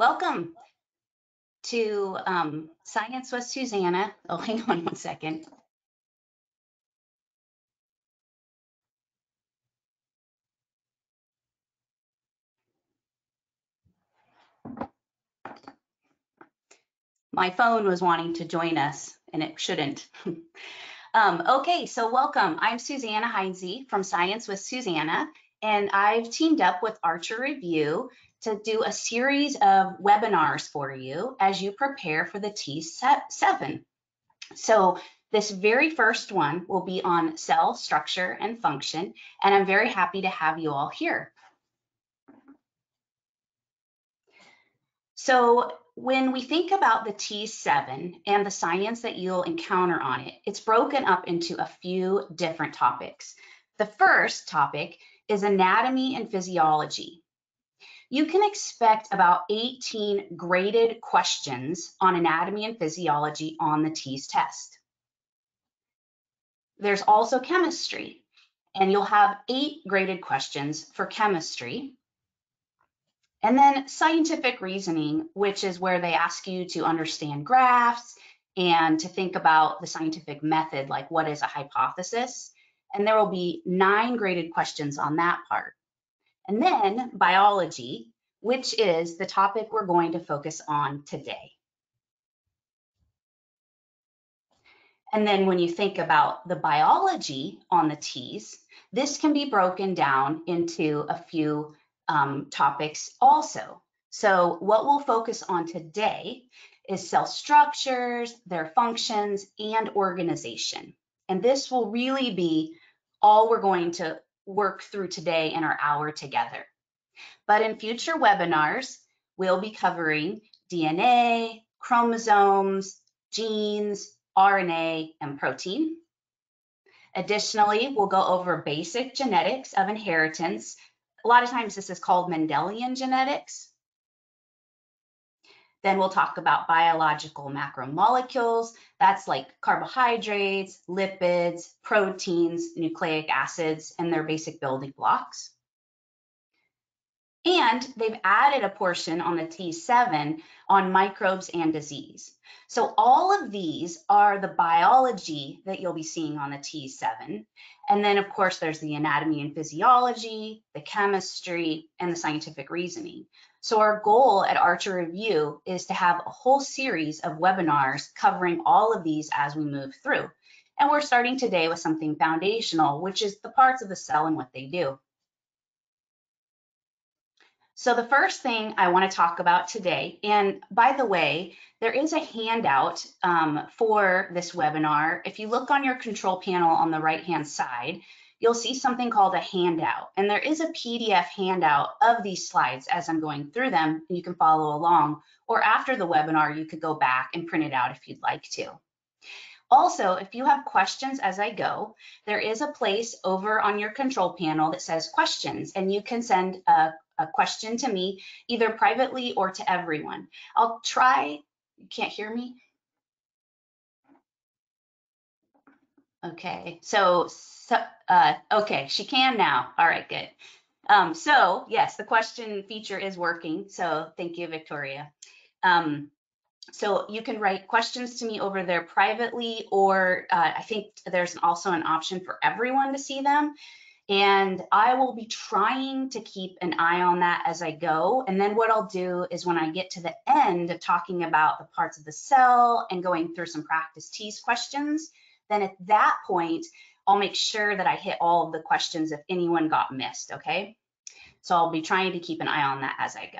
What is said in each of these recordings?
welcome to um, Science with Susanna. Oh, hang on one second. My phone was wanting to join us and it shouldn't. um, okay, so welcome. I'm Susanna Heinz from Science with Susanna, and I've teamed up with Archer Review to do a series of webinars for you as you prepare for the TEAS7. So this very first one will be on cell structure and function, and I'm very happy to have you all here. So when we think about the TEAS7 and the science that you'll encounter on it, it's broken up into a few different topics. The first topic is anatomy and physiology. You can expect about 18 graded questions on anatomy and physiology on the TEAS test. There's also chemistry, and you'll have eight graded questions for chemistry. And then scientific reasoning, which is where they ask you to understand graphs and to think about the scientific method, like what is a hypothesis. And there will be nine graded questions on that part. And then biology, which is the topic we're going to focus on today. And then when you think about the biology on the TEAS, this can be broken down into a few um, topics also. So what we'll focus on today is cell structures, their functions, and organization. And this will really be all we're going to work through today in our hour together. But in future webinars, we'll be covering DNA, chromosomes, genes, RNA, and protein. Additionally, we'll go over basic genetics of inheritance. A lot of times this is called Mendelian genetics. Then we'll talk about biological macromolecules. That's like carbohydrates, lipids, proteins, nucleic acids, and their basic building blocks. And they've added a portion on the TEAS7 on microbes and disease. So all of these are the biology that you'll be seeing on the TEAS7. And then of course, there's the anatomy and physiology, the chemistry, and the scientific reasoning. So our goal at Archer Review is to have a whole series of webinars covering all of these as we move through. And we're starting today with something foundational, which is the parts of the cell and what they do. So the first thing I want to talk about today, and by the way, there is a handout um, for this webinar. If you look on your control panel on the right-hand side, you'll see something called a handout. And there is a PDF handout of these slides as I'm going through them, and you can follow along. Or after the webinar, you could go back and print it out if you'd like to. Also, if you have questions as I go, there is a place over on your control panel that says questions, and you can send a, a question to me either privately or to everyone. I'll try, you can't hear me? Okay, so, so uh, okay, she can now. All right, good. Um, so yes, the question feature is working. So thank you, Victoria. Um, so you can write questions to me over there privately, or uh, I think there's also an option for everyone to see them. And I will be trying to keep an eye on that as I go. And then what I'll do is when I get to the end of talking about the parts of the cell and going through some practice TEAS questions, then at that point, I'll make sure that I hit all of the questions if anyone got missed, okay? So I'll be trying to keep an eye on that as I go.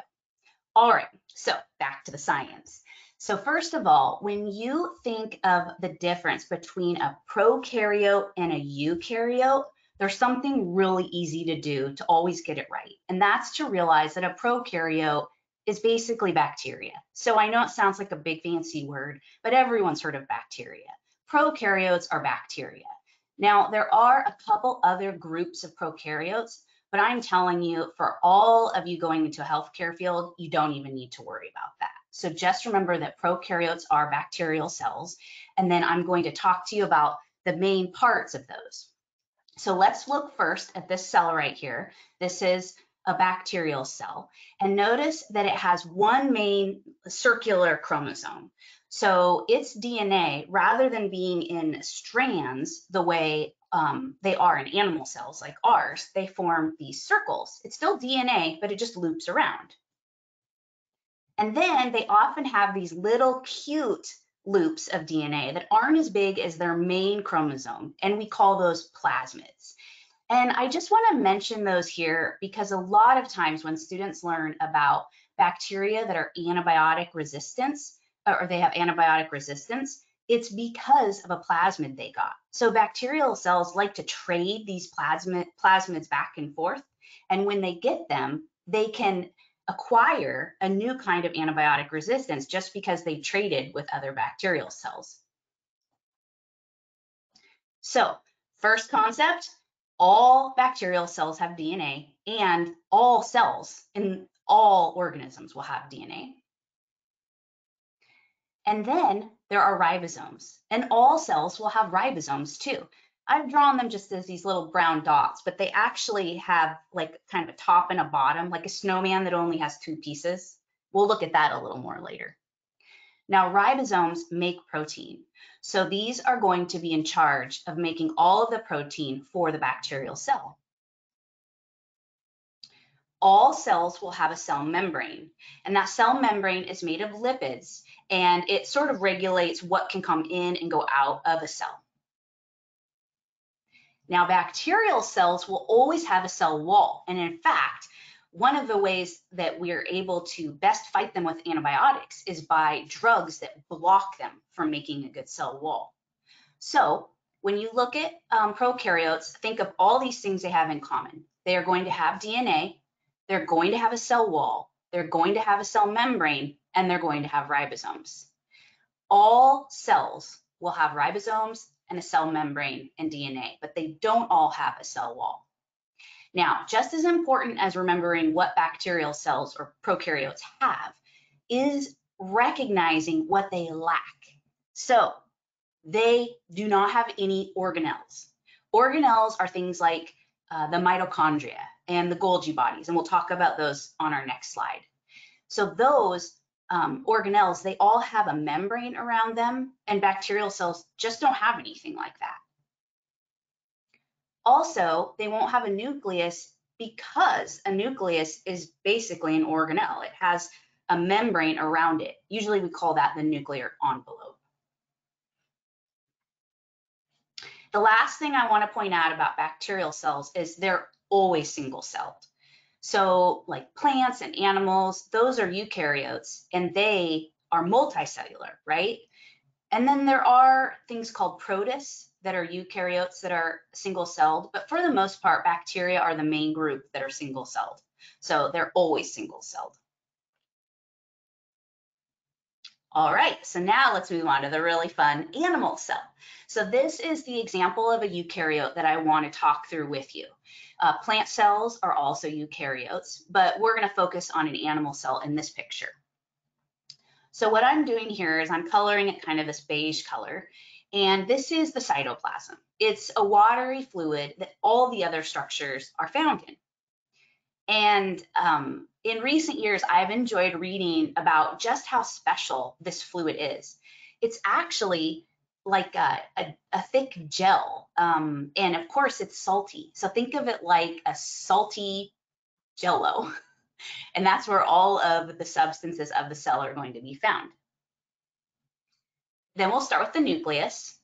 All right, so back to the science. So first of all, when you think of the difference between a prokaryote and a eukaryote, there's something really easy to do to always get it right. And that's to realize that a prokaryote is basically bacteria. So I know it sounds like a big fancy word, but everyone's heard of bacteria prokaryotes are bacteria. Now, there are a couple other groups of prokaryotes, but I'm telling you, for all of you going into a healthcare field, you don't even need to worry about that. So just remember that prokaryotes are bacterial cells, and then I'm going to talk to you about the main parts of those. So let's look first at this cell right here. This is a bacterial cell and notice that it has one main circular chromosome. So its DNA, rather than being in strands the way um, they are in animal cells like ours, they form these circles. It's still DNA, but it just loops around. And then they often have these little cute loops of DNA that aren't as big as their main chromosome, and we call those plasmids. And I just want to mention those here because a lot of times when students learn about bacteria that are antibiotic resistance, Uh, or they have antibiotic resistance, it's because of a plasmid they got. So bacterial cells like to trade these plasmid, plasmids back and forth. And when they get them, they can acquire a new kind of antibiotic resistance just because they traded with other bacterial cells. So first concept, all bacterial cells have DNA and all cells in all organisms will have DNA. And then there are ribosomes, and all cells will have ribosomes too. I've drawn them just as these little brown dots, but they actually have like kind of a top and a bottom, like a snowman that only has two pieces. We'll look at that a little more later. Now, ribosomes make protein. So these are going to be in charge of making all of the protein for the bacterial cell all cells will have a cell membrane. And that cell membrane is made of lipids and it sort of regulates what can come in and go out of a cell. Now, bacterial cells will always have a cell wall. And in fact, one of the ways that we are able to best fight them with antibiotics is by drugs that block them from making a good cell wall. So when you look at um, prokaryotes, think of all these things they have in common. They are going to have DNA, they're going to have a cell wall, they're going to have a cell membrane, and they're going to have ribosomes. All cells will have ribosomes and a cell membrane and DNA, but they don't all have a cell wall. Now, just as important as remembering what bacterial cells or prokaryotes have is recognizing what they lack. So they do not have any organelles. Organelles are things like uh, the mitochondria and the Golgi bodies, and we'll talk about those on our next slide. So those um, organelles, they all have a membrane around them, and bacterial cells just don't have anything like that. Also, they won't have a nucleus because a nucleus is basically an organelle. It has a membrane around it. Usually we call that the nuclear envelope. The last thing I want to point out about bacterial cells is they're always single celled. So like plants and animals, those are eukaryotes and they are multicellular, right? And then there are things called protists that are eukaryotes that are single celled, but for the most part, bacteria are the main group that are single celled. So they're always single celled. All right, so now let's move on to the really fun animal cell. So this is the example of a eukaryote that I want to talk through with you. Uh, plant cells are also eukaryotes, but we're going to focus on an animal cell in this picture. So what I'm doing here is I'm coloring it kind of this beige color, and this is the cytoplasm. It's a watery fluid that all the other structures are found in. And um, in recent years, I've enjoyed reading about just how special this fluid is. It's actually like a, a, a thick gel. Um, and of course, it's salty. So think of it like a salty jello. And that's where all of the substances of the cell are going to be found. Then we'll start with the nucleus.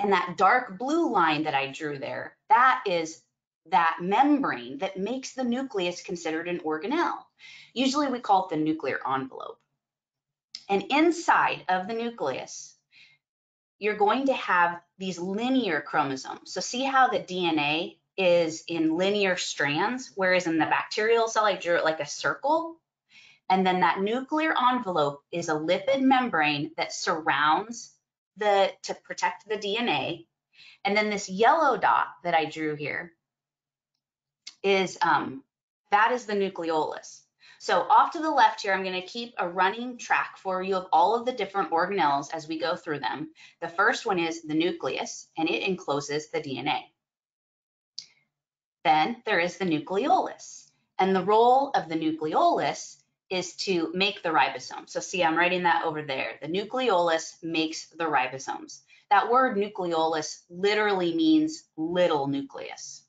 And that dark blue line that I drew there, that is that membrane that makes the nucleus considered an organelle. Usually we call it the nuclear envelope. And inside of the nucleus, you're going to have these linear chromosomes. So see how the DNA is in linear strands, whereas in the bacterial cell, I drew it like a circle. And then that nuclear envelope is a lipid membrane that surrounds the, to protect the DNA. And then this yellow dot that I drew here is um, that is the nucleolus. So off to the left here, I'm going to keep a running track for you of all of the different organelles as we go through them. The first one is the nucleus, and it encloses the DNA. Then there is the nucleolus, And the role of the nucleolus is to make the ribosome. So see, I'm writing that over there. The nucleolus makes the ribosomes. That word nucleolus literally means little nucleus.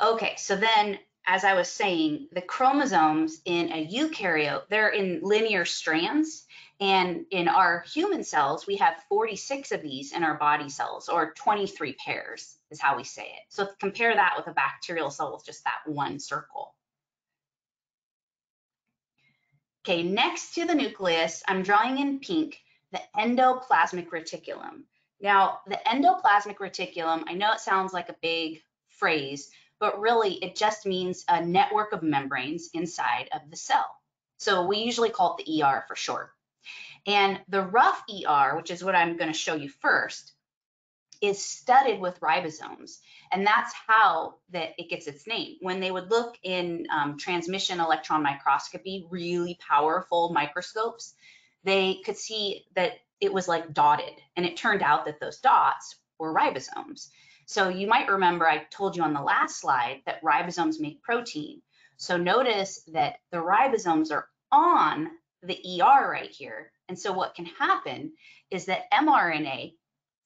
Okay, so then as I was saying, the chromosomes in a eukaryote, they're in linear strands. And in our human cells, we have 46 of these in our body cells, or 23 pairs is how we say it. So compare that with a bacterial cell with just that one circle. Okay, next to the nucleus, I'm drawing in pink the endoplasmic reticulum. Now, the endoplasmic reticulum, I know it sounds like a big phrase, but really it just means a network of membranes inside of the cell. So we usually call it the ER for short. And the rough ER, which is what I'm going to show you first, is studded with ribosomes. And that's how that it gets its name. When they would look in um, transmission electron microscopy, really powerful microscopes, they could see that it was like dotted. And it turned out that those dots were ribosomes. So you might remember I told you on the last slide that ribosomes make protein. So notice that the ribosomes are on the ER right here. And so what can happen is that mRNA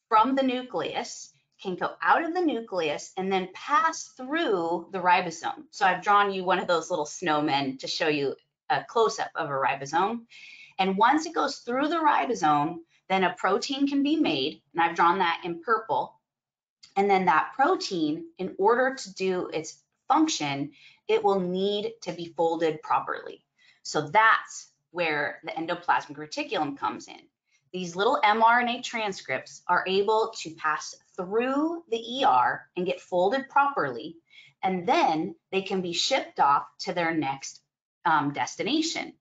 from the nucleus can go out of the nucleus and then pass through the ribosome. So I've drawn you one of those little snowmen to show you a close-up of a ribosome. And once it goes through the ribosome, then a protein can be made, and I've drawn that in purple. And then that protein, in order to do its function, it will need to be folded properly. So that's where the endoplasmic reticulum comes in. These little mRNA transcripts are able to pass through the ER and get folded properly, and then they can be shipped off to their next um, destination.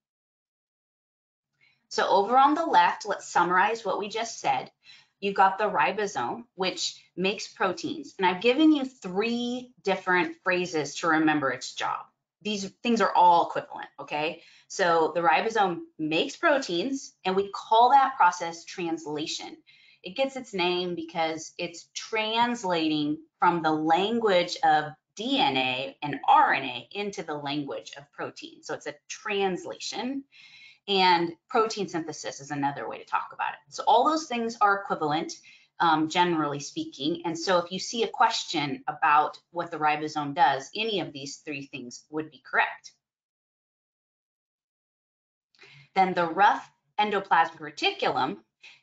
So over on the left, let's summarize what we just said. You've got the ribosome, which makes proteins. And I've given you three different phrases to remember its job. These things are all equivalent, okay? So the ribosome makes proteins, and we call that process translation. It gets its name because it's translating from the language of DNA and RNA into the language of protein. So it's a translation. And protein synthesis is another way to talk about it. So all those things are equivalent, um, generally speaking. And so if you see a question about what the ribosome does, any of these three things would be correct. Then the rough endoplasmic reticulum,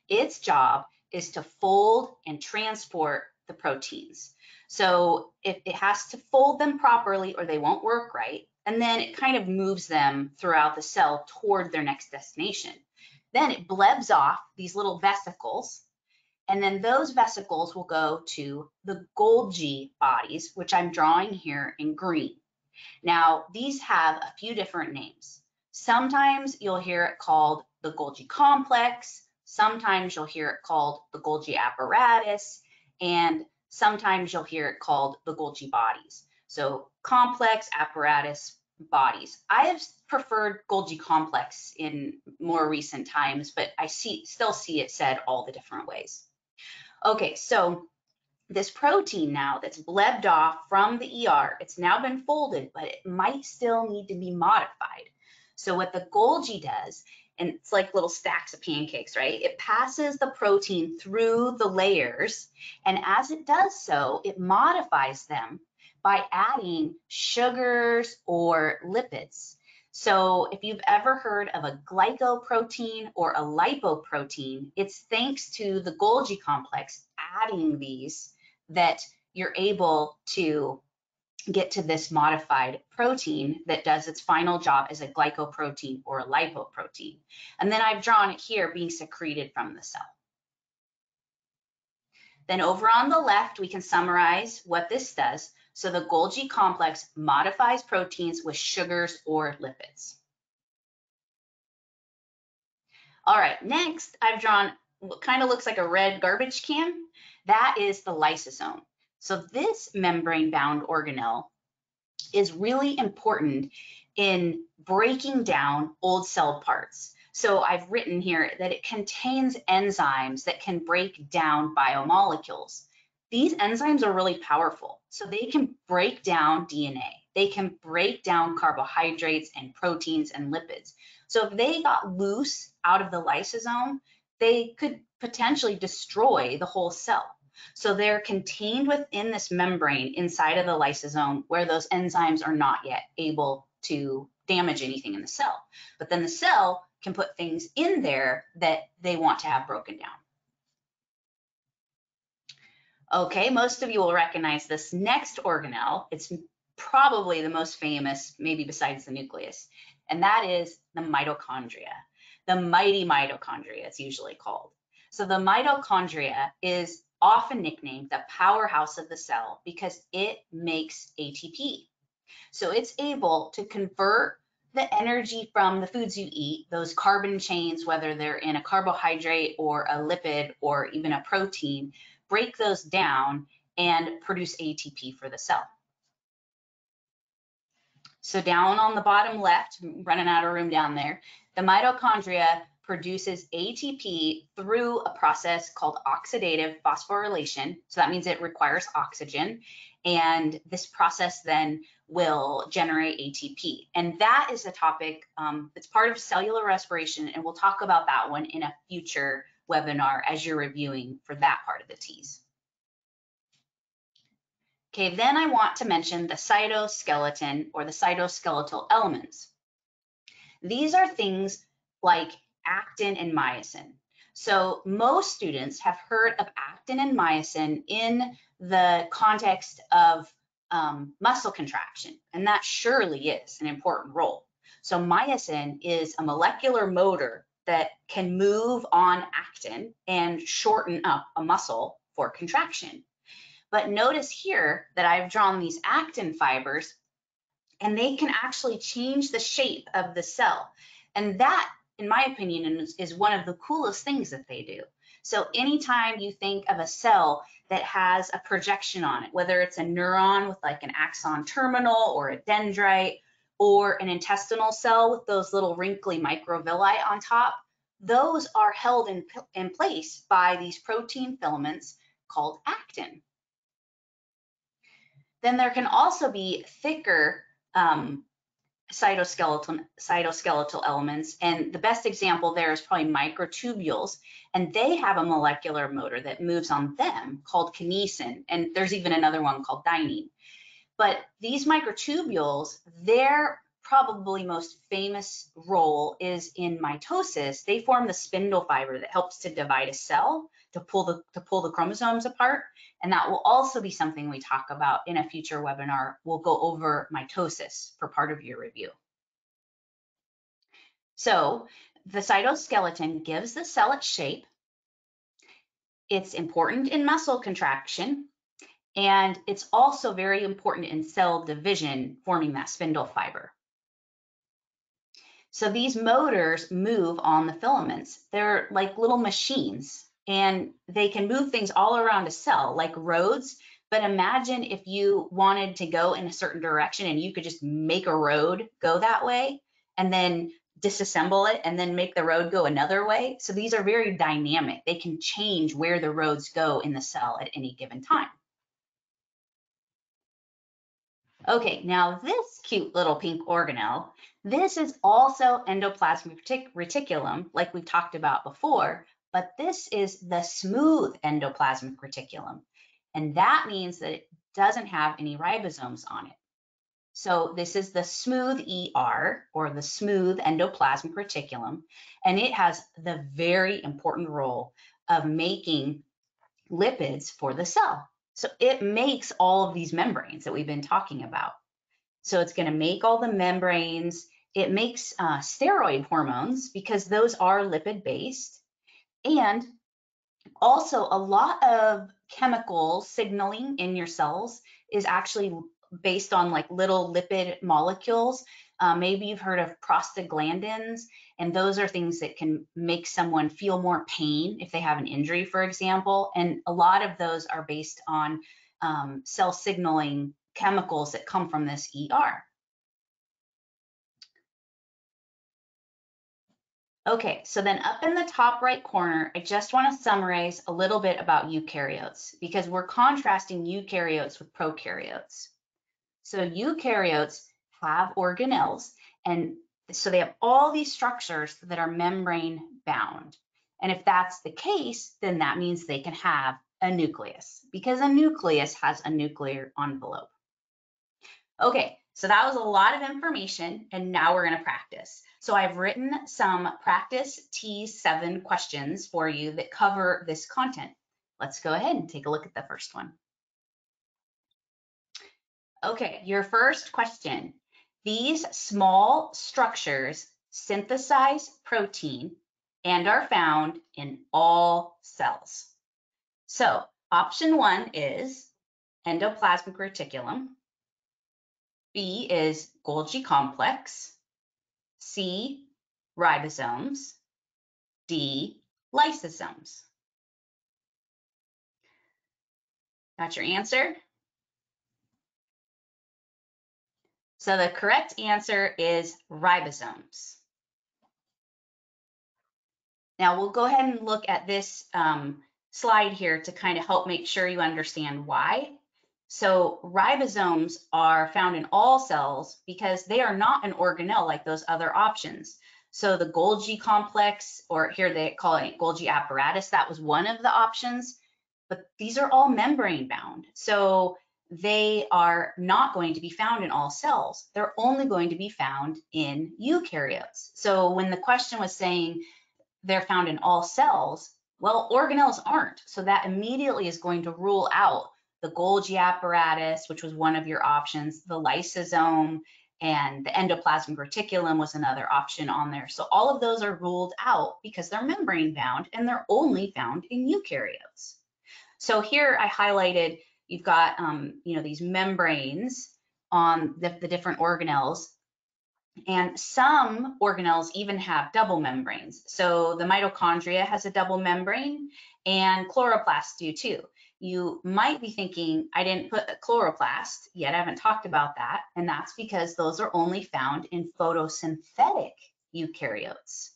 its job is to fold and transport the proteins. So if it has to fold them properly or they won't work right, and then it kind of moves them throughout the cell toward their next destination. Then it blebs off these little vesicles, and then those vesicles will go to the Golgi bodies, which I'm drawing here in green. Now, these have a few different names. Sometimes you'll hear it called the Golgi complex, sometimes you'll hear it called the Golgi apparatus, and sometimes you'll hear it called the Golgi bodies. So complex apparatus bodies. I have preferred Golgi complex in more recent times, but I see still see it said all the different ways. Okay, so this protein now that's blebbed off from the ER, it's now been folded, but it might still need to be modified. So what the Golgi does, and it's like little stacks of pancakes, right? It passes the protein through the layers, and as it does so, it modifies them by adding sugars or lipids. So if you've ever heard of a glycoprotein or a lipoprotein, it's thanks to the Golgi complex adding these that you're able to get to this modified protein that does its final job as a glycoprotein or a lipoprotein. And then I've drawn it here being secreted from the cell. Then over on the left, we can summarize what this does. So the Golgi complex modifies proteins with sugars or lipids. All right, next I've drawn what kind of looks like a red garbage can. That is the lysosome. So this membrane-bound organelle is really important in breaking down old cell parts. So I've written here that it contains enzymes that can break down biomolecules. These enzymes are really powerful. So they can break down DNA. They can break down carbohydrates and proteins and lipids. So if they got loose out of the lysosome, they could potentially destroy the whole cell. So they're contained within this membrane inside of the lysosome where those enzymes are not yet able to damage anything in the cell. But then the cell can put things in there that they want to have broken down. Okay, most of you will recognize this next organelle. It's probably the most famous, maybe besides the nucleus, and that is the mitochondria. The mighty mitochondria, it's usually called. So the mitochondria is often nicknamed the powerhouse of the cell because it makes ATP. So it's able to convert the energy from the foods you eat, those carbon chains, whether they're in a carbohydrate or a lipid or even a protein, break those down and produce ATP for the cell. So down on the bottom left, running out of room down there, the mitochondria produces ATP through a process called oxidative phosphorylation. So that means it requires oxygen. And this process then will generate ATP. And that is a topic um, that's part of cellular respiration. And we'll talk about that one in a future webinar as you're reviewing for that part of the TEAS. Okay, then I want to mention the cytoskeleton or the cytoskeletal elements. These are things like actin and myosin. So most students have heard of actin and myosin in the context of um, muscle contraction, and that surely is an important role. So myosin is a molecular motor that can move on actin and shorten up a muscle for contraction. But notice here that I've drawn these actin fibers and they can actually change the shape of the cell. And that, in my opinion, is, is one of the coolest things that they do. So anytime you think of a cell that has a projection on it, whether it's a neuron with like an axon terminal or a dendrite or an intestinal cell with those little wrinkly microvilli on top, those are held in, in place by these protein filaments called actin. Then there can also be thicker um, cytoskeletal, cytoskeletal elements. And the best example there is probably microtubules. And they have a molecular motor that moves on them called kinesin. And there's even another one called dynein. But these microtubules, their probably most famous role is in mitosis. They form the spindle fiber that helps to divide a cell to pull the to pull the chromosomes apart. And that will also be something we talk about in a future webinar. We'll go over mitosis for part of your review. So the cytoskeleton gives the cell its shape. It's important in muscle contraction, and it's also very important in cell division, forming that spindle fiber. So these motors move on the filaments. They're like little machines and they can move things all around a cell like roads. But imagine if you wanted to go in a certain direction and you could just make a road go that way and then disassemble it and then make the road go another way. So these are very dynamic. They can change where the roads go in the cell at any given time. Okay, now this cute little pink organelle, this is also endoplasmic reticulum, like we talked about before, but this is the smooth endoplasmic reticulum. And that means that it doesn't have any ribosomes on it. So this is the smooth ER or the smooth endoplasmic reticulum, and it has the very important role of making lipids for the cell. So it makes all of these membranes that we've been talking about. So it's going to make all the membranes. It makes uh, steroid hormones because those are lipid based. And also a lot of chemical signaling in your cells is actually based on like little lipid molecules. Uh, maybe you've heard of prostaglandins, and those are things that can make someone feel more pain if they have an injury, for example. And a lot of those are based on um, cell signaling chemicals that come from this ER. Okay, so then up in the top right corner, I just want to summarize a little bit about eukaryotes because we're contrasting eukaryotes with prokaryotes. So eukaryotes have organelles, and so they have all these structures that are membrane bound. And if that's the case, then that means they can have a nucleus because a nucleus has a nuclear envelope. Okay, so that was a lot of information, and now we're going to practice. So I've written some practice TEAS7 questions for you that cover this content. Let's go ahead and take a look at the first one. Okay, your first question. These small structures synthesize protein and are found in all cells. So option one is endoplasmic reticulum. B is Golgi complex. C, ribosomes. D, lysosomes. Got your answer? So the correct answer is ribosomes. Now we'll go ahead and look at this um, slide here to kind of help make sure you understand why. So ribosomes are found in all cells because they are not an organelle like those other options. So the Golgi complex, or here they call it Golgi apparatus, that was one of the options, but these are all membrane bound. So they are not going to be found in all cells. They're only going to be found in eukaryotes. So when the question was saying they're found in all cells, well, organelles aren't. So that immediately is going to rule out the Golgi apparatus, which was one of your options, the lysosome, and the endoplasmic reticulum was another option on there. So all of those are ruled out because they're membrane bound and they're only found in eukaryotes. So here I highlighted, you've got, um, you know, these membranes on the, the different organelles and some organelles even have double membranes. So the mitochondria has a double membrane and chloroplasts do too you might be thinking, I didn't put a chloroplast yet, I haven't talked about that, and that's because those are only found in photosynthetic eukaryotes.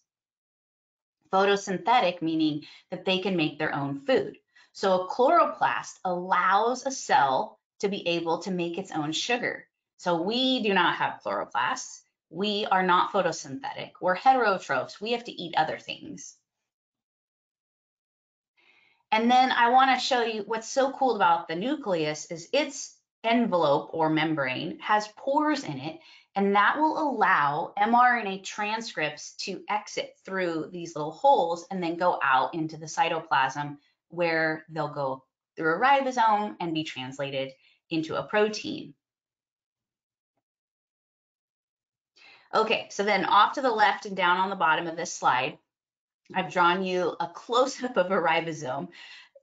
Photosynthetic meaning that they can make their own food. So a chloroplast allows a cell to be able to make its own sugar. So we do not have chloroplasts. We are not photosynthetic. We're heterotrophs. We have to eat other things. And then I want to show you what's so cool about the nucleus is its envelope or membrane has pores in it, and that will allow mRNA transcripts to exit through these little holes and then go out into the cytoplasm where they'll go through a ribosome and be translated into a protein. Okay, so then off to the left and down on the bottom of this slide, I've drawn you a close-up of a ribosome.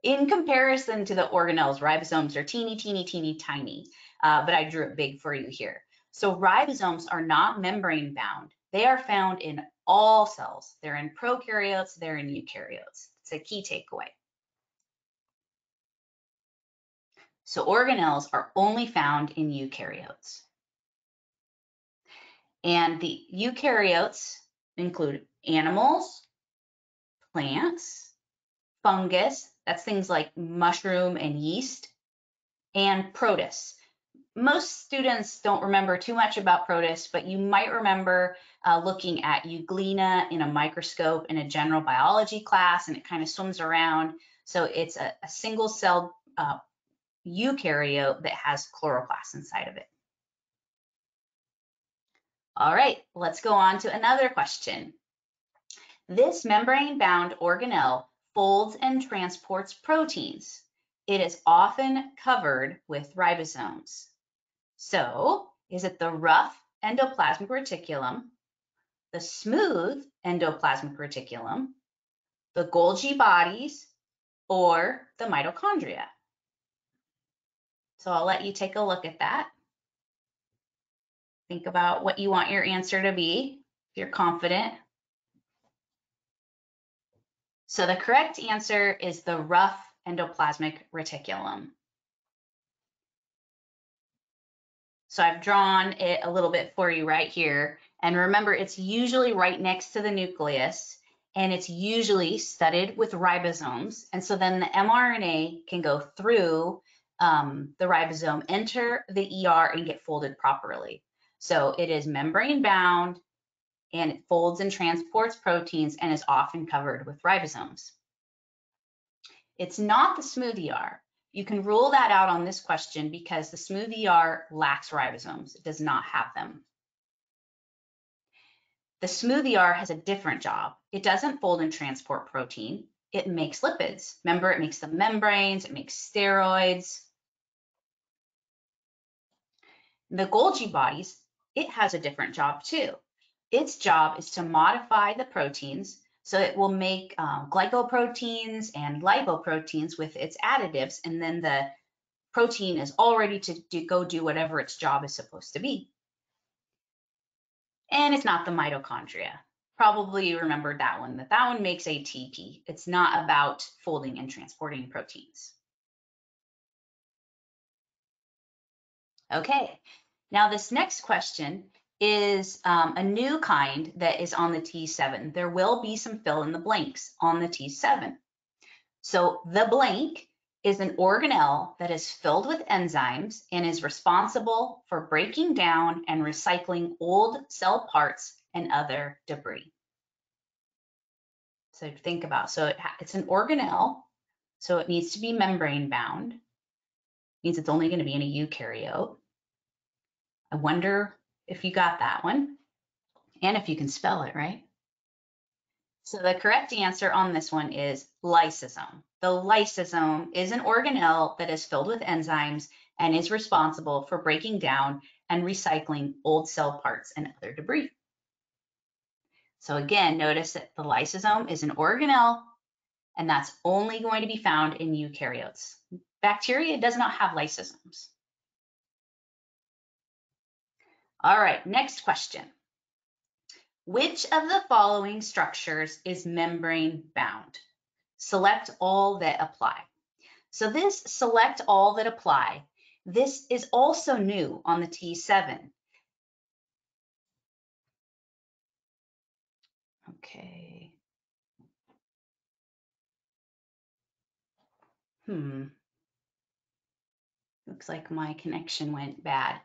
In comparison to the organelles, ribosomes are teeny, teeny, teeny, tiny, uh, but I drew it big for you here. So ribosomes are not membrane bound. They are found in all cells. They're in prokaryotes, they're in eukaryotes. It's a key takeaway. So organelles are only found in eukaryotes. And the eukaryotes include animals, plants, fungus, that's things like mushroom and yeast, and protists. Most students don't remember too much about protists, but you might remember uh, looking at euglena in a microscope in a general biology class, and it kind of swims around. So it's a, a single celled uh, eukaryote that has chloroplast inside of it. All right, let's go on to another question. This membrane-bound organelle folds and transports proteins. It is often covered with ribosomes. So, is it the rough endoplasmic reticulum, the smooth endoplasmic reticulum, the Golgi bodies, or the mitochondria? So I'll let you take a look at that. Think about what you want your answer to be, if you're confident. So the correct answer is the rough endoplasmic reticulum. So I've drawn it a little bit for you right here. And remember, it's usually right next to the nucleus and it's usually studded with ribosomes. And so then the mRNA can go through um, the ribosome, enter the ER and get folded properly. So it is membrane bound and it folds and transports proteins and is often covered with ribosomes. It's not the smooth ER. You can rule that out on this question because the smooth ER lacks ribosomes. It does not have them. The smooth ER has a different job. It doesn't fold and transport protein. It makes lipids. Remember, it makes the membranes, it makes steroids. The Golgi bodies, it has a different job too. Its job is to modify the proteins so it will make um, glycoproteins and lipoproteins with its additives, and then the protein is all ready to do, go do whatever its job is supposed to be. And it's not the mitochondria. Probably you remembered that one, that that one makes ATP. It's not about folding and transporting proteins. Okay, now this next question is um, a new kind that is on the TEAS7. There will be some fill in the blanks on the TEAS7. So the blank is an organelle that is filled with enzymes and is responsible for breaking down and recycling old cell parts and other debris. So think about, so it it's an organelle, so it needs to be membrane bound, means it's only going to be in a eukaryote. I wonder if you got that one and if you can spell it, right? So the correct answer on this one is lysosome. The lysosome is an organelle that is filled with enzymes and is responsible for breaking down and recycling old cell parts and other debris. So again, notice that the lysosome is an organelle and that's only going to be found in eukaryotes. Bacteria does not have lysosomes. All right, next question. Which of the following structures is membrane bound? Select all that apply. So this select all that apply, this is also new on the TEAS7. Okay. Hmm. Looks like my connection went bad.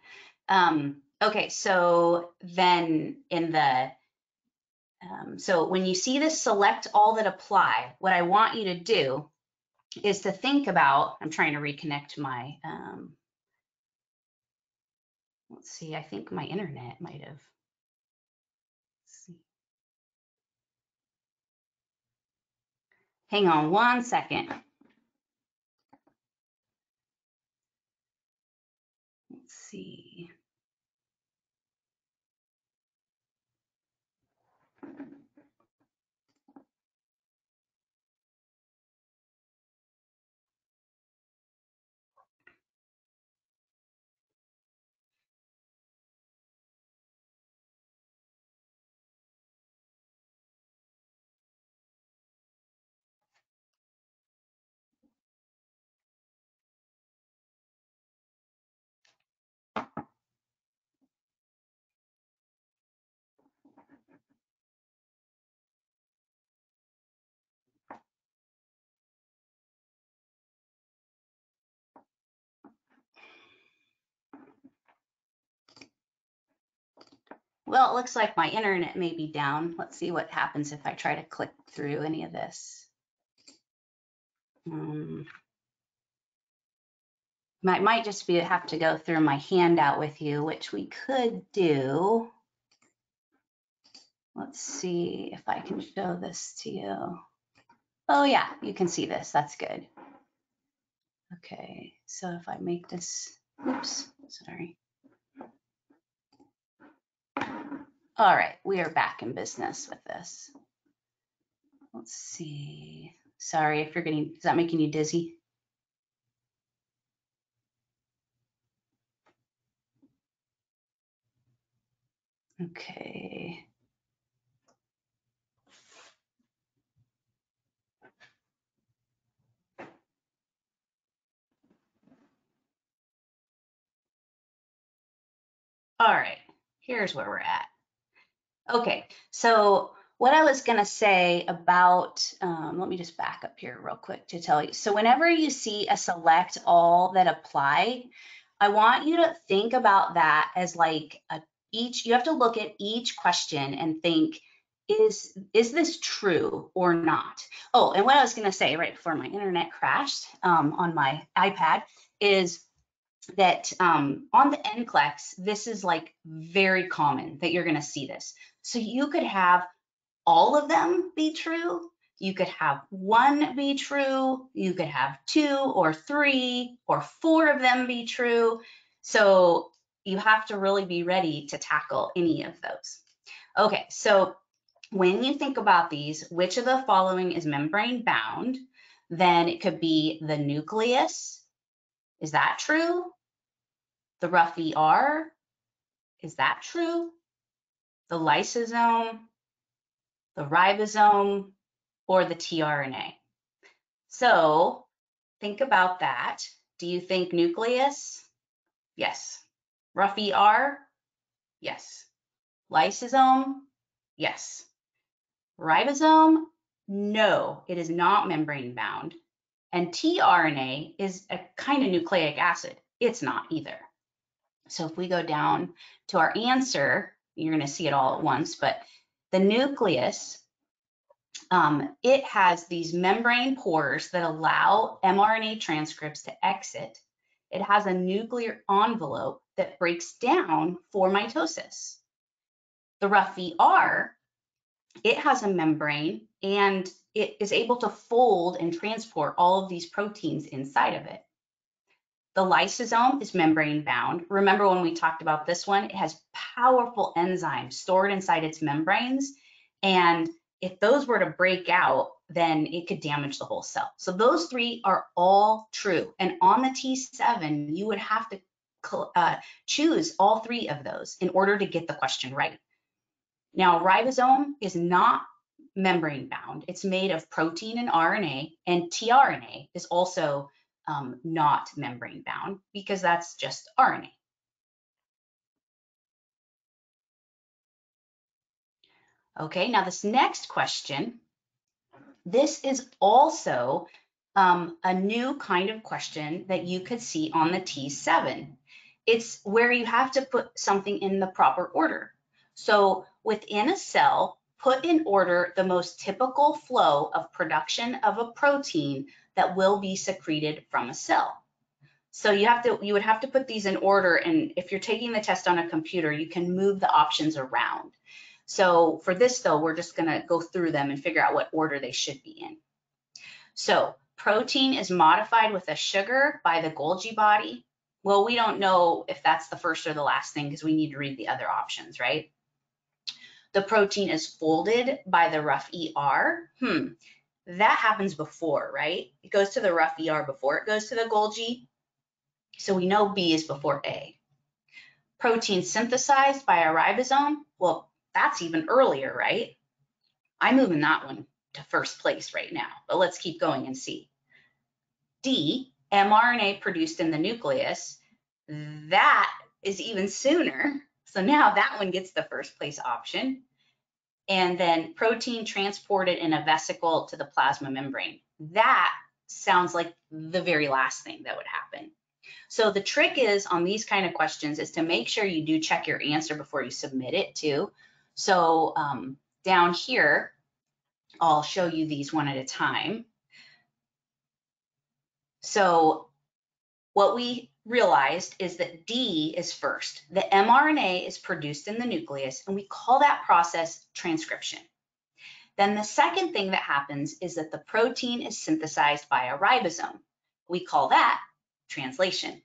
Um, okay, so then in the um, so when you see this select all that apply, what I want you to do is to think about, I'm trying to reconnect my, um, let's see, I think my internet might have, hang on one second. Let's see. Well, it looks like my internet may be down. Let's see what happens if I try to click through any of this. Um, might might just be have to go through my handout with you, which we could do. Let's see if I can show this to you. Oh yeah, you can see this. That's good. Okay, so if I make this, oops, sorry. All right, we are back in business with this. Let's see. Sorry if you're getting, is that making you dizzy? Okay. All right, here's where we're at. Okay, so what I was going to say about, um, let me just back up here real quick to tell you. So whenever you see a select all that apply, I want you to think about that as like a, each, you have to look at each question and think, is, is this true or not? Oh, and what I was going to say right before my internet crashed um, on my iPad is that um, on the NCLEX, this is like very common that you're going to see this. So you could have all of them be true. You could have one be true. You could have two or three or four of them be true. So you have to really be ready to tackle any of those. Okay, so when you think about these, which of the following is membrane bound? Then it could be the nucleus. Is that true? The rough ER? Is that true? The lysosome, the ribosome, or the tRNA? So think about that. Do you think nucleus? Yes. Rough ER? Yes. Lysosome? Yes. Ribosome? No, it is not membrane bound. And tRNA is a kind of nucleic acid. It's not either. So if we go down to our answer, you're going to see it all at once, but the nucleus, um, it has these membrane pores that allow mRNA transcripts to exit. It has a nuclear envelope that breaks down for mitosis. The rough ER, it has a membrane and it is able to fold and transport all of these proteins inside of it. The lysosome is membrane bound. Remember when we talked about this one, it has powerful enzymes stored inside its membranes. And if those were to break out, then it could damage the whole cell. So those three are all true. And on the TEAS7, you would have to uh, choose all three of those in order to get the question right. Now, ribosome is not membrane bound. It's made of protein and RNA, and tRNA is also um, not membrane bound because that's just RNA. Okay, now this next question, this is also um, a new kind of question that you could see on the TEAS7. It's where you have to put something in the proper order. So within a cell, put in order the most typical flow of production of a protein that will be secreted from a cell. So you have to you would have to put these in order and if you're taking the test on a computer, you can move the options around. So for this though, we're just going to go through them and figure out what order they should be in. So protein is modified with a sugar by the Golgi body. Well, we don't know if that's the first or the last thing because we need to read the other options, right? The protein is folded by the rough ER. Hmm, that happens before, right? It goes to the rough ER before it goes to the Golgi. So we know B is before A. Protein synthesized by a ribosome. Well, that's even earlier, right? I'm moving that one to first place right now, but let's keep going and see. D, mRNA produced in the nucleus. That is even sooner. So now that one gets the first place option and then protein transported in a vesicle to the plasma membrane. That sounds like the very last thing that would happen. So the trick is on these kind of questions is to make sure you do check your answer before you submit it too. So um, down here, I'll show you these one at a time. So what we realized is that D is first. The mRNA is produced in the nucleus, and we call that process transcription. Then the second thing that happens is that the protein is synthesized by a ribosome. We call that translation.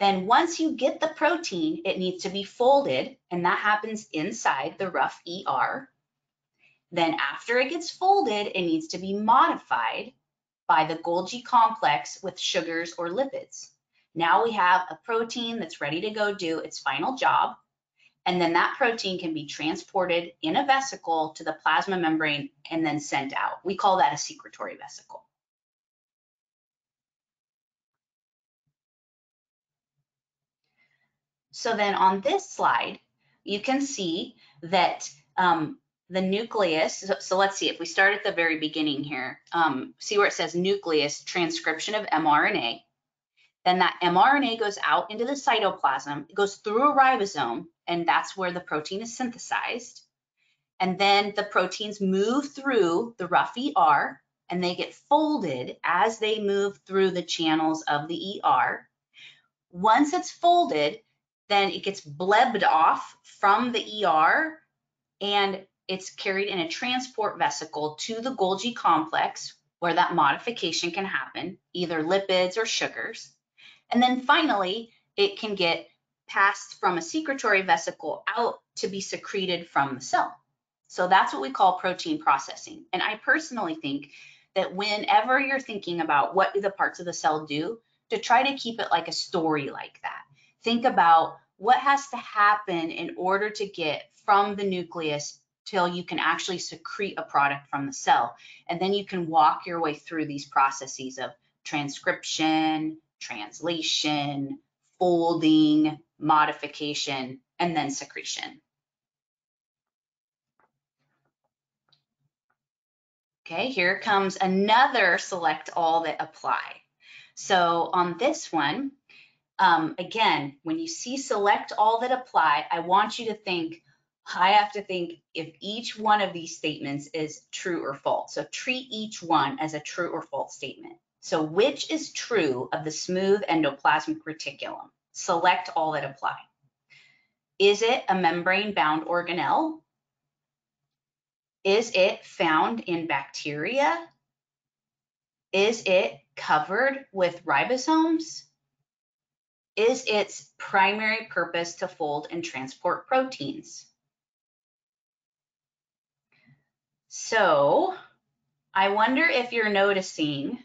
Then once you get the protein, it needs to be folded, and that happens inside the rough ER. Then after it gets folded, it needs to be modified by the Golgi complex with sugars or lipids. Now we have a protein that's ready to go do its final job. And then that protein can be transported in a vesicle to the plasma membrane and then sent out. We call that a secretory vesicle. So then on this slide, you can see that um, the nucleus, so, so, let's see, if we start at the very beginning here, um, see where it says nucleus transcription of mRNA, then that mRNA goes out into the cytoplasm, it goes through a ribosome, and that's where the protein is synthesized. And then the proteins move through the rough ER and they get folded as they move through the channels of the ER. Once it's folded, then it gets blebbed off from the ER and it's carried in a transport vesicle to the Golgi complex where that modification can happen, either lipids or sugars. And then finally, it can get passed from a secretory vesicle out to be secreted from the cell. So that's what we call protein processing. And I personally think that whenever you're thinking about what do the parts of the cell do, to try to keep it like a story like that. Think about what has to happen in order to get from the nucleus till you can actually secrete a product from the cell. And then you can walk your way through these processes of transcription, translation, folding, modification, and then secretion. Okay, here comes another select all that apply. So on this one, um, again, when you see select all that apply, I want you to think, I have to think if each one of these statements is true or false. So treat each one as a true or false statement. So which is true of the smooth endoplasmic reticulum? Select all that apply. Is it a membrane bound organelle? Is it found in bacteria? Is it covered with ribosomes? Is its primary purpose to fold and transport proteins? So I wonder if you're noticing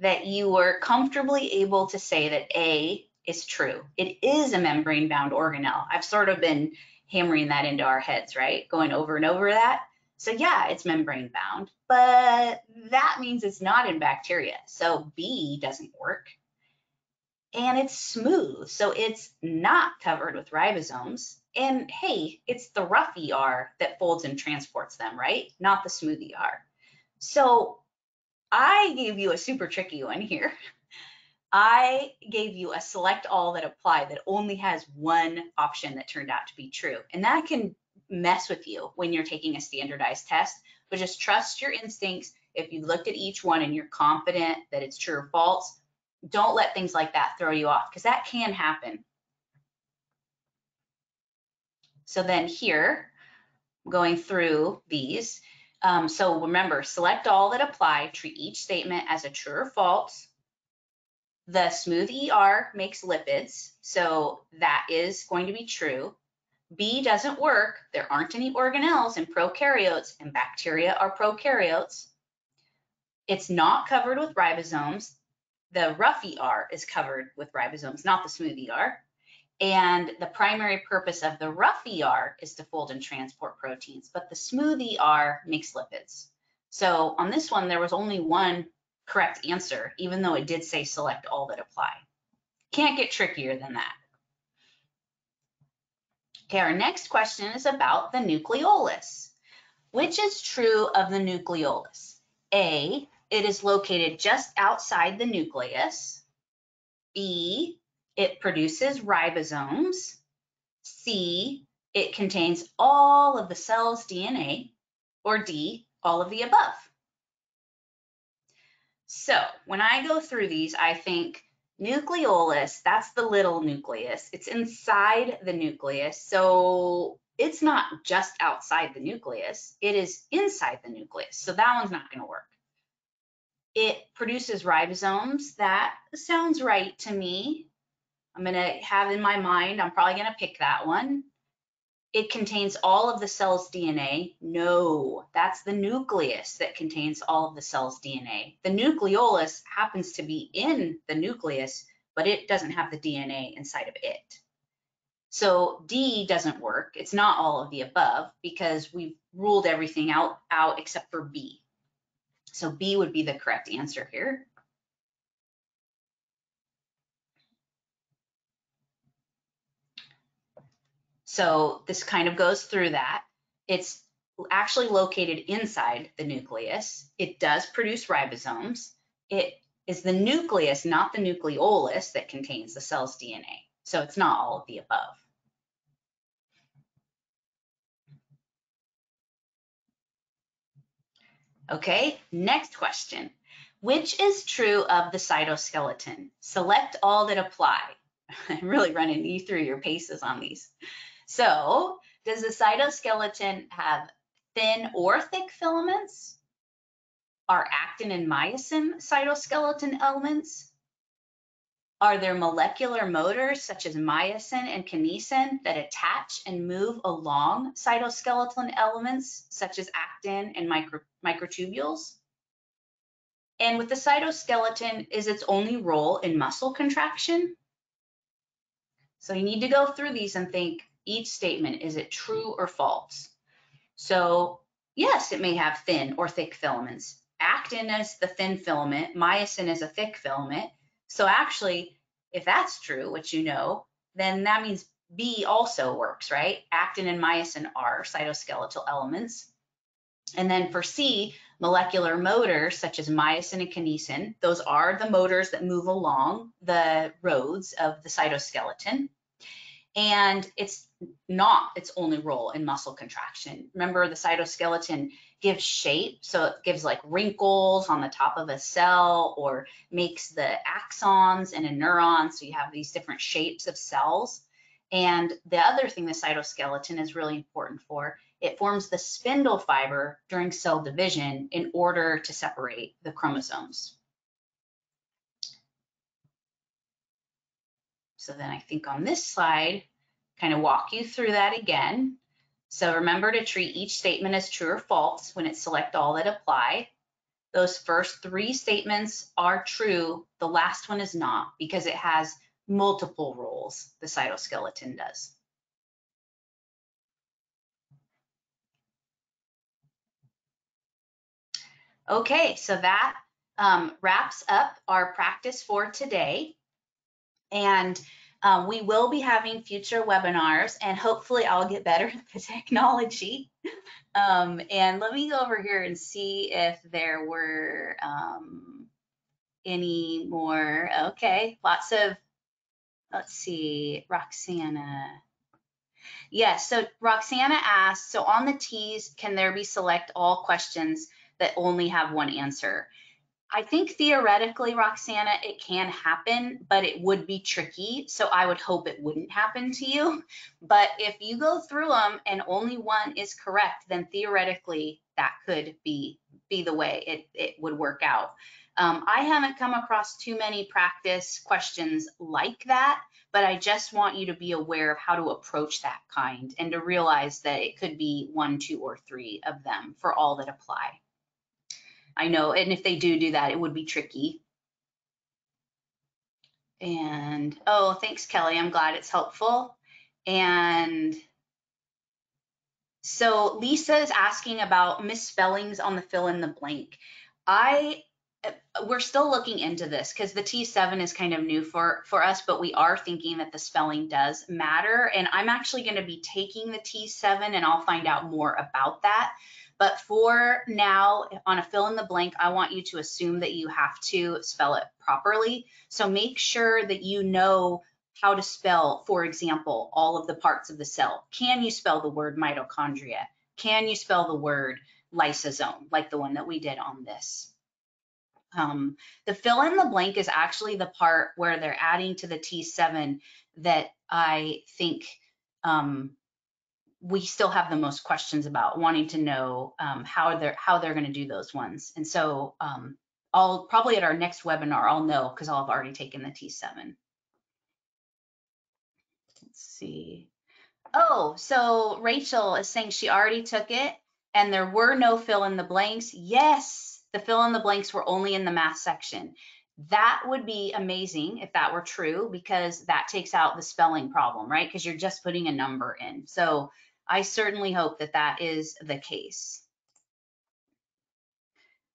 that you were comfortably able to say that A is true. It is a membrane bound organelle. I've sort of been hammering that into our heads, right? Going over and over that. So yeah, it's membrane bound, but that means it's not in bacteria. So B doesn't work. And it's smooth, so it's not covered with ribosomes. And hey, it's the rough ER that folds and transports them, right? Not the smooth ER. So I gave you a super tricky one here. I gave you a select all that apply that only has one option that turned out to be true. And that can mess with you when you're taking a standardized test, but just trust your instincts. If you looked at each one and you're confident that it's true or false, don't let things like that throw you off because that can happen. So then here, going through these, um, so remember, select all that apply, treat each statement as a true or false. The smooth ER makes lipids, so that is going to be true. B doesn't work. There aren't any organelles in prokaryotes and bacteria are prokaryotes. It's not covered with ribosomes. The rough ER is covered with ribosomes, not the smooth ER. And the primary purpose of the rough ER is to fold and transport proteins, but the smooth ER makes lipids. So on this one, there was only one correct answer, even though it did say select all that apply. Can't get trickier than that. Okay, our next question is about the nucleolus. Which is true of the nucleolus? A, it is located just outside the nucleus. B, it produces ribosomes. C, it contains all of the cell's DNA. Or D, all of the above. So when I go through these, I think Nucleolus, that's the little nucleus. It's inside the nucleus. So it's not just outside the nucleus, it is inside the nucleus. So that one's not going to work. It produces ribosomes. That sounds right to me. I'm going to have in my mind, I'm probably going to pick that one. It contains all of the cell's DNA. No, that's the nucleus that contains all of the cell's DNA. The nucleolus happens to be in the nucleus, but it doesn't have the DNA inside of it. So D doesn't work. It's not all of the above because we've ruled everything out, out except for B. So B would be the correct answer here. So this kind of goes through that. It's actually located inside the nucleus. It does produce ribosomes. It is the nucleus, not the nucleolus, that contains the cell's DNA. So it's not all of the above. Okay, next question. Which is true of the cytoskeleton? Select all that apply. I'm really running you through your paces on these. So does the cytoskeleton have thin or thick filaments? Are actin and myosin cytoskeleton elements? Are there molecular motors such as myosin and kinesin that attach and move along cytoskeleton elements such as actin and micro, microtubules? And with the cytoskeleton, is its only role in muscle contraction? So you need to go through these and think each statement, is it true or false? So yes, it may have thin or thick filaments. Actin is the thin filament, myosin is a thick filament. So actually, if that's true, which you know, then that means B also works, right? Actin and myosin are cytoskeletal elements. And then for C, molecular motors such as myosin and kinesin, those are the motors that move along the roads of the cytoskeleton. And it's not its only role in muscle contraction. Remember, the cytoskeleton gives shape, so it gives like wrinkles on the top of a cell or makes the axons in a neuron, so you have these different shapes of cells. And the other thing the cytoskeleton is really important for, it forms the spindle fiber during cell division in order to separate the chromosomes. So then I think on this slide, kind of walk you through that again. So remember to treat each statement as true or false when it select all that apply. Those first three statements are true. The last one is not because it has multiple roles, the cytoskeleton does. Okay, so that um, wraps up our practice for today. And um, we will be having future webinars and hopefully I'll get better at the technology. Um, and let me go over here and see if there were um, any more. Okay, lots of, let's see, Roxana. Yes, so Roxana asked, so on the TEAS, can there be select all questions that only have one answer? I think theoretically, Roxana, it can happen, but it would be tricky. So I would hope it wouldn't happen to you. But if you go through them and only one is correct, then theoretically that could be be the way it, it would work out. Um, I haven't come across too many practice questions like that, but I just want you to be aware of how to approach that kind and to realize that it could be one, two, or three of them for all that apply. I know, and if they do do that, it would be tricky. And, oh, thanks, Kelly. I'm glad it's helpful. And so Lisa is asking about misspellings on the fill in the blank. I we're still looking into this because the TEAS7 is kind of new for for us, but we are thinking that the spelling does matter. And I'm actually going to be taking the TEAS7 and I'll find out more about that. But for now, on a fill in the blank, I want you to assume that you have to spell it properly. So make sure that you know how to spell, for example, all of the parts of the cell. Can you spell the word mitochondria? Can you spell the word lysosome, like the one that we did on this? Um, the fill in the blank is actually the part where they're adding to the TEAS7 that I think um, we still have the most questions about wanting to know um, how they're how they're going to do those ones. And so um, I'll probably at our next webinar, I'll know because I'll have already taken the TEAS7. Let's see. Oh, so Rachel is saying she already took it and there were no fill in the blanks. Yes, the fill in the blanks were only in the math section. That would be amazing if that were true because that takes out the spelling problem, right? Because you're just putting a number in. So I certainly hope that that is the case.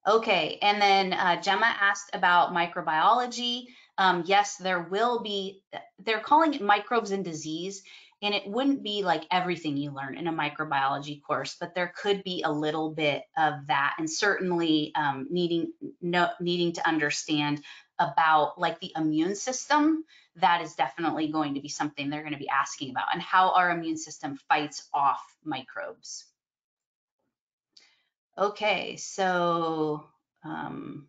Okay, and then uh, Gemma asked about microbiology. Um, yes, there will be, they're calling it microbes and disease. and it wouldn't be like everything you learn in a microbiology course, but there could be a little bit of that, and certainly um, needing no, needing to understand about like the immune system. That is definitely going to be something they're going to be asking about, and how our immune system fights off microbes. Okay, so um,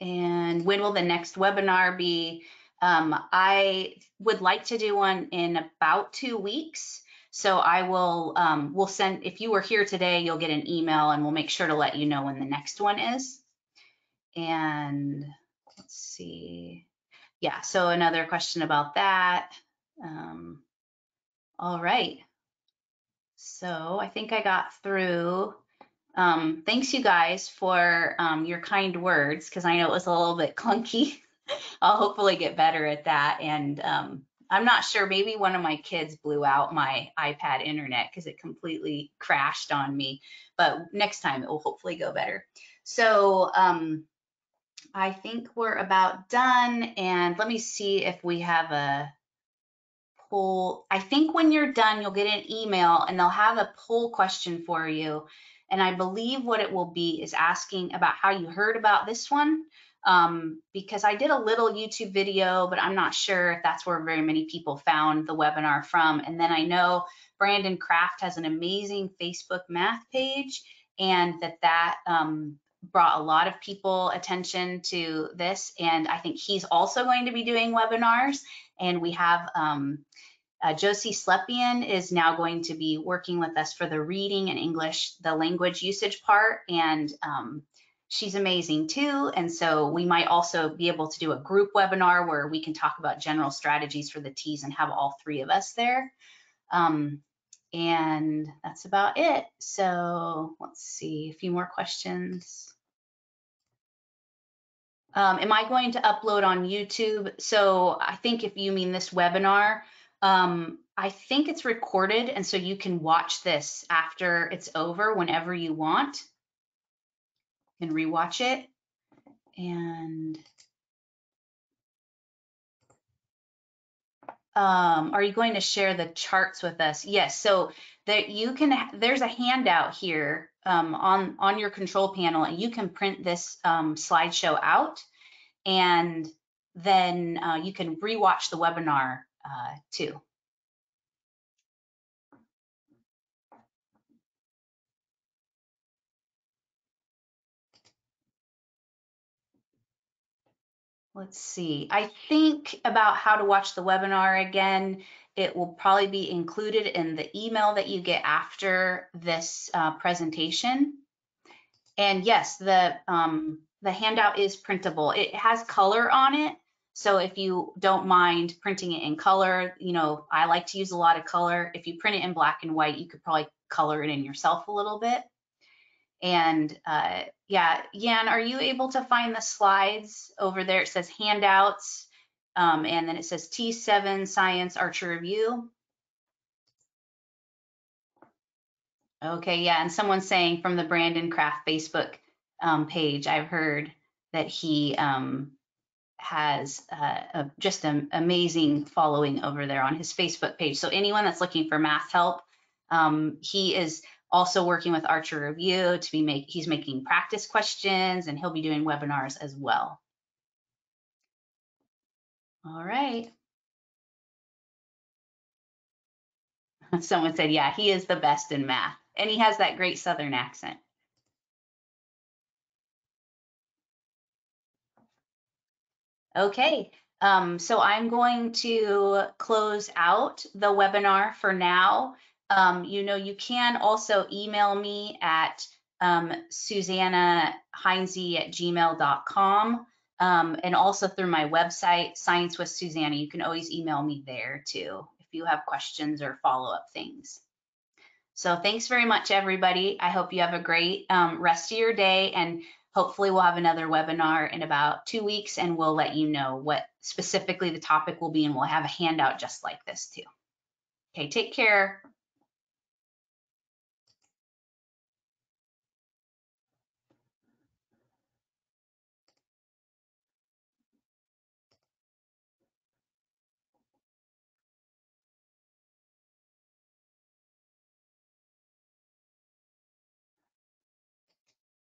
and when will the next webinar be? Um, I would like to do one in about two weeks. So I will, um, we'll send, if you were here today, you'll get an email and we'll make sure to let you know when the next one is. And see. Yeah, so another question about that. Um, all right. So I think I got through. Um, thanks you guys for um, your kind words because I know it was a little bit clunky. I'll hopefully get better at that. And um, I'm not sure, maybe one of my kids blew out my iPad internet because it completely crashed on me. But next time it will hopefully go better. So um, I think we're about done. And let me see if we have a poll. I think when you're done, you'll get an email and they'll have a poll question for you. And I believe what it will be is asking about how you heard about this one um, because I did a little YouTube video, but I'm not sure if that's where very many people found the webinar from. And then I know Brandon Kraft has an amazing Facebook math page and that that um, brought a lot of people attention to this. And I think he's also going to be doing webinars. And we have um, uh, Josie Slepian is now going to be working with us for the reading and English, the language usage part. And um, she's amazing too. And so we might also be able to do a group webinar where we can talk about general strategies for the TEAS and have all three of us there. Um, and that's about it. So let's see, a few more questions. Um, am I going to upload on YouTube? So I think if you mean this webinar, um, I think it's recorded. And so you can watch this after it's over whenever you want and rewatch it. And um, are you going to share the charts with us? Yes, so that you can, there's a handout here um, on, on your control panel and you can print this um, slideshow out and then uh, you can rewatch the webinar uh, too. Let's see. I think about how to watch the webinar again. It will probably be included in the email that you get after this uh, presentation. And yes, the um, the handout is printable. It has color on it. So if you don't mind printing it in color, you know, I like to use a lot of color. If you print it in black and white, you could probably color it in yourself a little bit. And uh, yeah, Yan, are you able to find the slides over there? It says handouts, um, and then it says TEAS7 Science Archer Review. Okay, yeah, and someone's saying from the Brandon Kraft Facebook um, page, I've heard that he um, has uh, a, just an amazing following over there on his Facebook page. So anyone that's looking for math help, um, he is also working with Archer Review to be make, he's making practice questions and he'll be doing webinars as well. All right. Someone said, yeah, he is the best in math and he has that great Southern accent. Okay, um, so I'm going to close out the webinar for now. Um, you know, you can also email me at um, Susanna Heinz at gmail.com. Um, and also through my website, Science with Susanna. You can always email me there too if you have questions or follow up things. So thanks very much, everybody. I hope you have a great um, rest of your day and hopefully we'll have another webinar in about two weeks and we'll let you know what specifically the topic will be and we'll have a handout just like this too. Okay, take care.